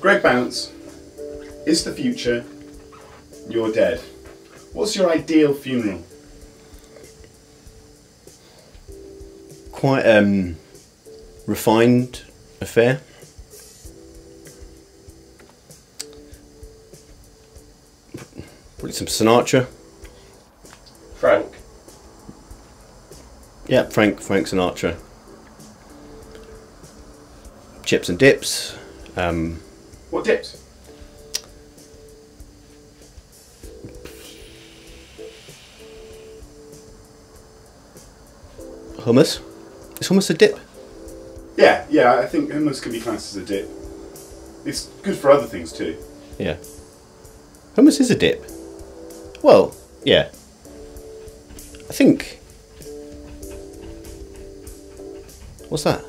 Greg Bounce is the future. You're dead. What's your ideal funeral? Quite um, refined affair. Probably some Sinatra. Frank. Yeah, Frank Frank Sinatra. Chips and dips. Um, What dips? hummus. Is hummus a dip? Yeah, yeah, I think hummus can be classed as a dip. It's good for other things too. Yeah. Hummus is a dip. Well, yeah. I think. What's that?